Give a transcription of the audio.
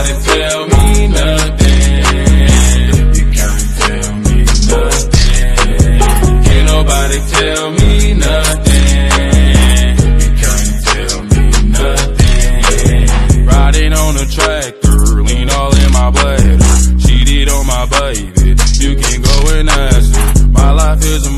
nobody tell me nothing. You can't tell me nothing. Can't nobody tell me nothing. You can't tell me nothing. Riding on a tractor, lean all in my bladder. Cheated on my baby. You can go and ask her. My life is a